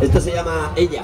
esto se llama Ella.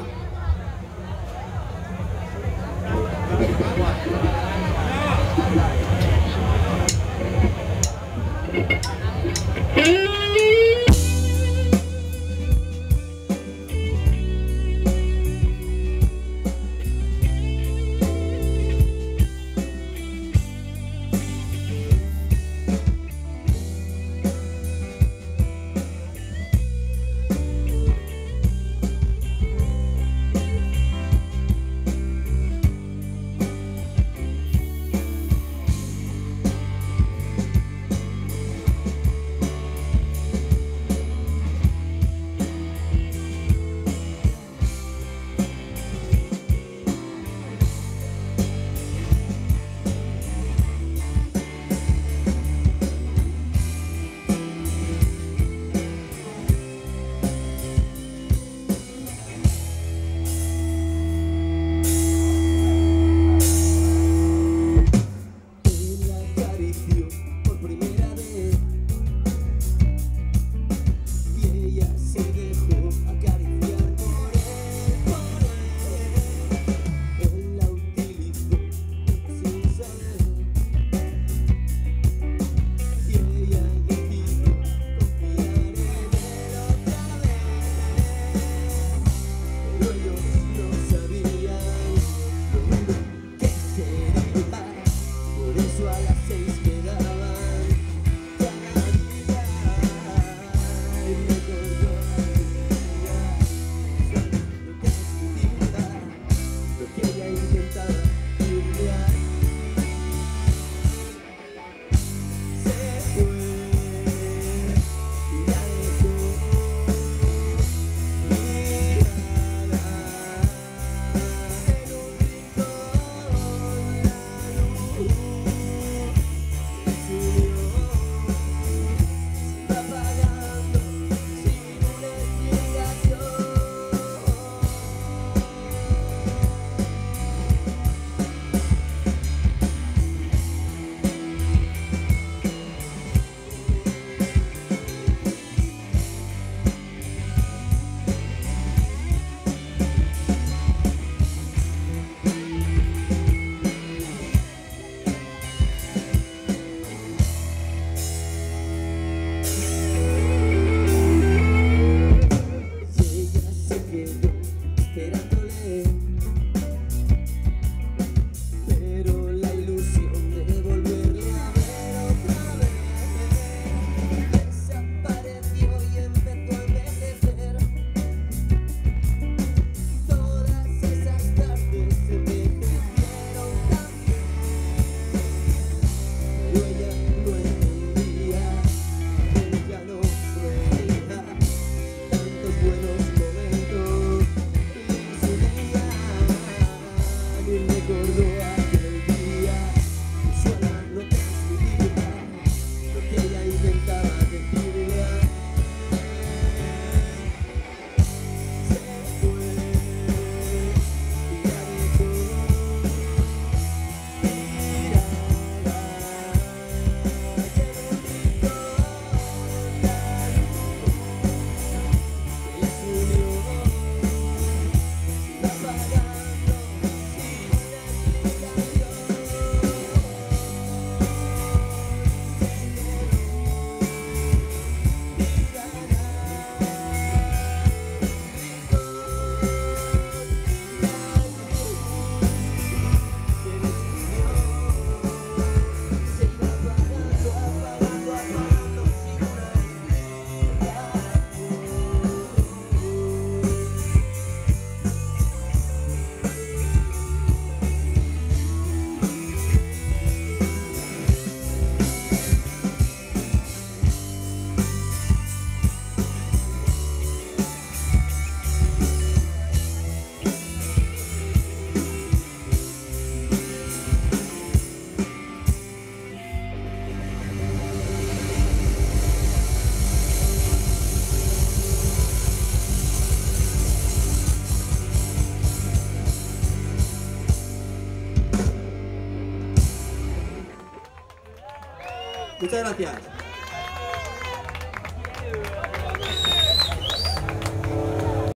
You. 没在那边。